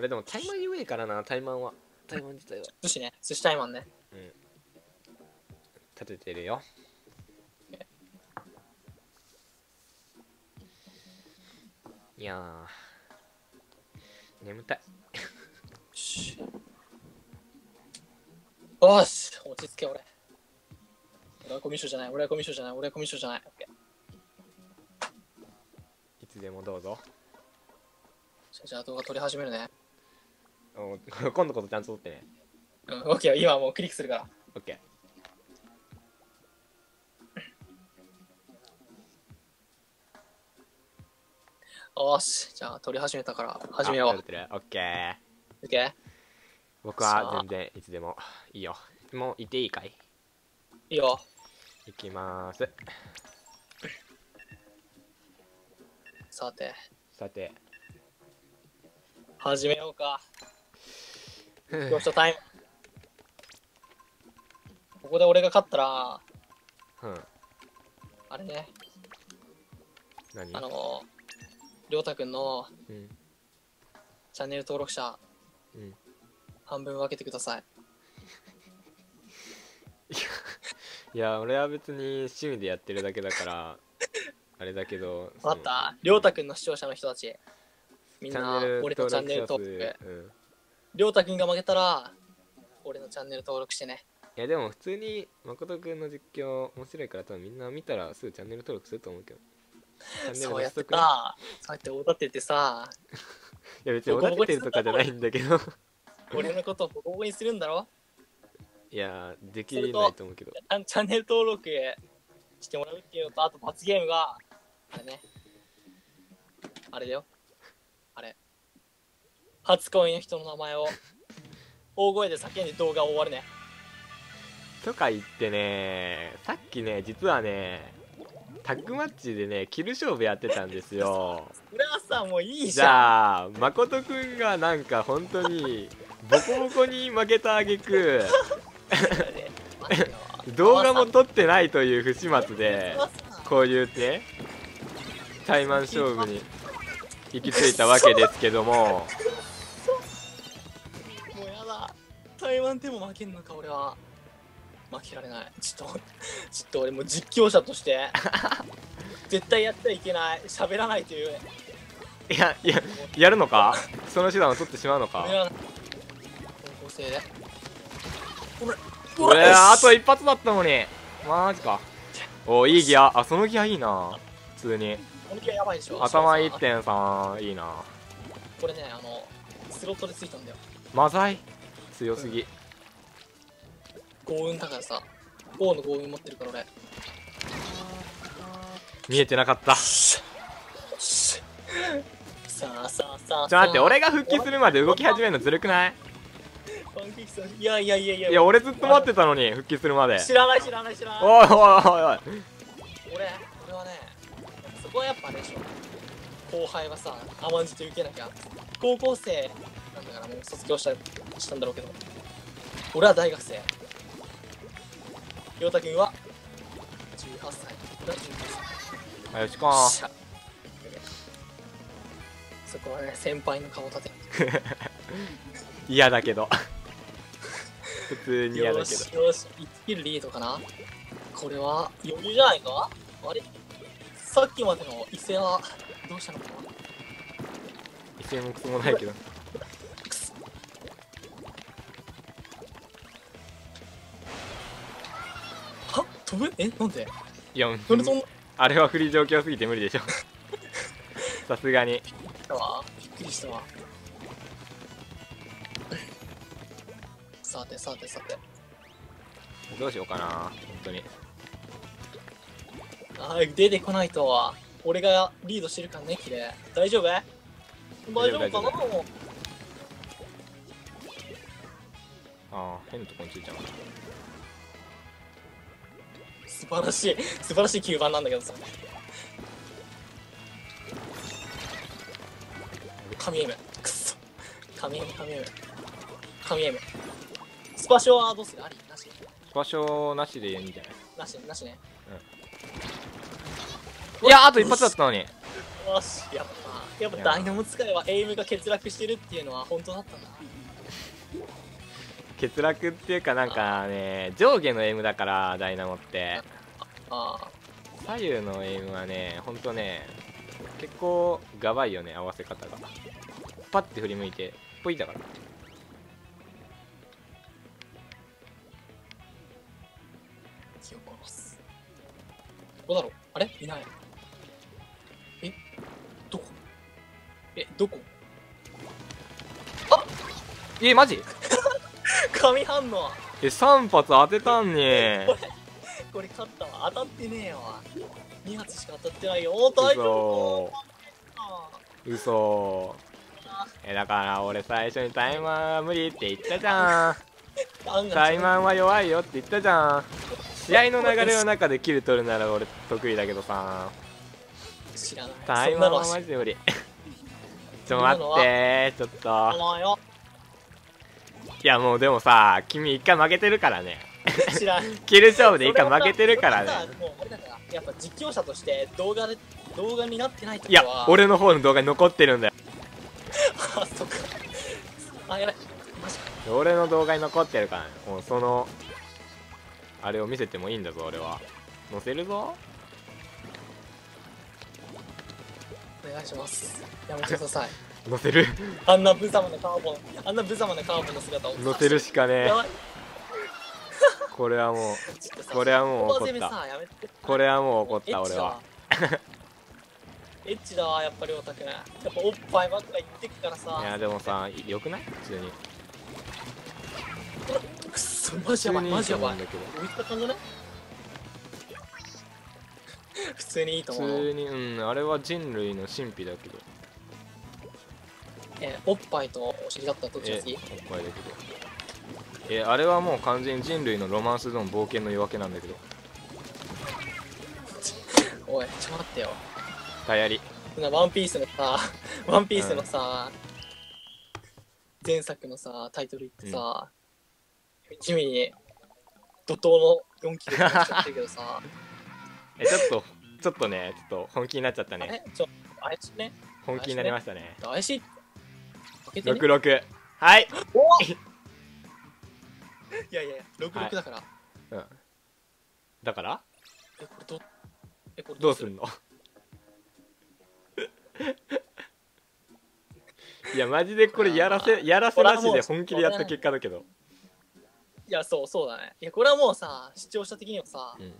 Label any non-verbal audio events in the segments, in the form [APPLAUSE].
これでもタイマン弱いからなタイマンは。タイマン自体は。[LAUGHS] 寿司ね。寿司タイマンね。立ててるよ。いやー。眠たい。し。よし。落ち着け俺。俺はコミュ障じゃない。俺はコミュ障じゃない。俺はコミュ障じゃない。いつでもどうぞ。じゃあ動画撮り始めるねお今度こそちゃんと撮ってね。うんオッケー今もうクリックするから。オッケよしじゃあ撮り始めたからー始めよう。あ撮れてる。オッケーオッケー僕は全然いつでもいいよ。もういていいかい？いいよ。いきまーす。さて。さて。始めようか [LAUGHS] よっしゃタイム。ここで俺が勝ったらうん。あれね。何？あのりょうたくんのうん。チャンネル登録者うん。半分分けてください。[LAUGHS] いや俺は別に趣味でやってるだけだからあれだけど [LAUGHS] 分かった。りょうたくんの視聴者の人たちみんなチャンネル俺のチャンネル登登録うんりょうたくんが負けたら俺のチャンネル登録してね。いやでも普通に誠くんの実況面白いから多分みんな見たらすぐチャンネル登録すると思うけど。チャンネルそうやってさそうやっておだっててさ [LAUGHS] いや別におだててるとかじゃないんだけど。俺のことをボコボコにするんだろ？いやできないと思うけど。チャンネル登録してもらうっていうのとあと罰ゲームがあれね。あれだよ初恋の人の名前を。大声で叫んで動画を終わるね。とか言ってねさっきね実はねタッグマッチでねキル勝負やってたんですよ。[LAUGHS] 俺はさもういいじじゃん。ゃあ誠くんがなんか本当にボコボコに負けたあげく待ってよ動画も撮ってないという不始末で [LAUGHS] こういうねタイマン勝負に行き着いたわけですけども [LAUGHS] 台湾でも負けんのか俺は。負けられない。ちょっと [LAUGHS] ちょっと俺もう実況者として。絶対やってはいけない。喋らないという。いやいややるのか？その手段を取ってしまうのか？方向性で。俺俺あと一発だったのに。マジか。おいいギア。あそのギアいいな。普通に。この気はやばいでしょ。頭しかもさ1.3いいなこれねあのスロットでついたんだよ。マザイ強すぎ。幸運だからさ。王の幸運持ってるから俺。見えてなかった。ちさあさあさあ。ょ待って俺が復帰するまで動き始めるのずるくない？パンケーキさん。いやいやいやいや。いや俺ずっと待ってたのに復帰するまで。知らない知らない知らない。おいおいおいおい。俺俺はねそこはやっぱあれでしょ。後輩はさ甘んじて受けなきゃ。高校生なんだからもう卒業したしたんだろうけど。俺は大学生。陽太君は？18歳。俺は19歳。あよしかしゃ。そこはね先輩の顔立て。[LAUGHS] 嫌だけど。[LAUGHS] 普通に嫌だよけど。しよし。1キルリードかな？これは？余裕じゃないか？あれさっきまでの伊勢はどうしたのかな？一銭もクソもないけど飛ぶ？えなんで？いやなんでそんなあれはフリー状況すぎて無理でしょ。[LAUGHS] さすがに。たわ。びっくりしたわ。さてさてさて。どうしようかな本当に。あー出てこないとは。俺がリードしてるからねキレ。大丈夫？大丈夫かな？ああ変なとこについちゃうな素晴らしい。素晴らしい吸盤なんだけどさ。神エム。くっそ。神エム神エム。神エム。スパショはどうするありなし。場所なしでいいんじゃない？なしなしね。いやあと一発だったのに。よしやった。やっぱダイナモ使いはエイムが欠落してるっていうのは本当だったんだ欠落っていうかなんかね上下のエイムだからダイナモって。ああ左右のエイムはねほんとね結構がばいよね合わせ方が。パッて振り向いてポイだから。どこだろう？あれ？いない。え？どこ？え？どこ？えマジ？神反応。え3発当てたんに。[LAUGHS] これ勝ったわ。当たってねえよ。2発しか当たってないよ。大丈夫嘘。嘘。えだから俺最初にタイマー無理って言ったじゃん。[LAUGHS] タイマーは弱いよって言ったじゃん。試合の流れの中でキル取るなら俺得意だけどさ。知らない。タイマーはマジで無理。ちょっと待ってちょっと。ないやもうでもさ君一回負けてるからね。[LAUGHS] 知らん。キル勝負で一回負けてるからね。それはさもう俺だからやっぱ実況者として動画で動画になってない時いやは俺の方の動画に残ってるんだよ。[LAUGHS] あそっか。あやばい。マジか俺の動画に残ってるからね。もうそのあれを見せてもいいんだぞ俺は。載せるぞ。お願いします。やめてください載せる。あんな無様なカーボンあんな無様なカーボンの姿を。載せるしかねこれはもうこれはもう怒った。これはもう怒った俺は。エッチだわやっぱりオタク。やっぱおっぱいばっか言ってくからいさやでもさよくない？普通に。くっそマジやばいマ普ジやばい。通にいたんじゃない普通にいいと普思う。通にうんあれは人類の神秘だけどえおっぱいとお尻だったらどっちえが好き？おっぱいだけど。えあれはもう完全に人類のロマンスゾーン冒険の夜明けなんだけど。[LAUGHS] おいちょっと待ってよ。タイヤリそんなワンピースのさワンピースのさ、前作のさタイトル言ってさ、地味に怒涛の4キロしちゃってるけどさ。[LAUGHS] えちょっとちょっとねちょっと本気になっちゃったあねれ？ちょね？本気になりましたね。怪しい開けてね。66はい。お [LAUGHS] いやいやいや66はいだから、うん。だから？えこれどえこれどうすんの？[LAUGHS] いやマジでこれやらせやらせなしで本気でやった結果だけど。いやそうそうだね。いやこれはもうさ視聴者的にはさうん。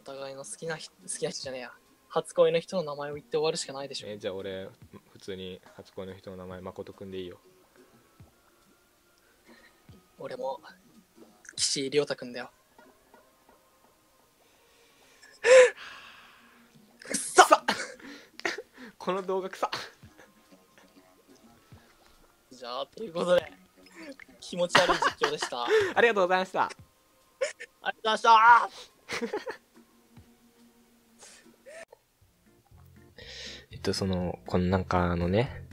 お互いの好きな人好きな人じゃねえや初恋の人の名前を言って終わるしかないでしょえじゃあ俺普通に初恋の人の名前誠くんでいいよ。俺も岸亮太くんだよ。くっそ！この動画草じゃあということで気持ち悪い実況でした。あ [LAUGHS] りありがとうございました。がとうございましたっとそのこのなんかあのね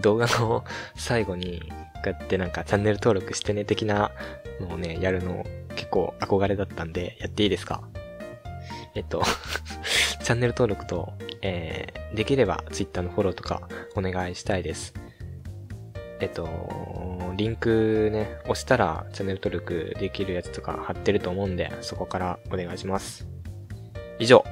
動画の最後にこうやってなんかチャンネル登録してね的なのをねやるの結構憧れだったんでやっていいですか？えっと [LAUGHS] チャンネル登録と、えー、できれば Twitter のフォローとかお願いしたいです。えっとリンクね押したらチャンネル登録できるやつとか貼ってると思うんでそこからお願いします。以上。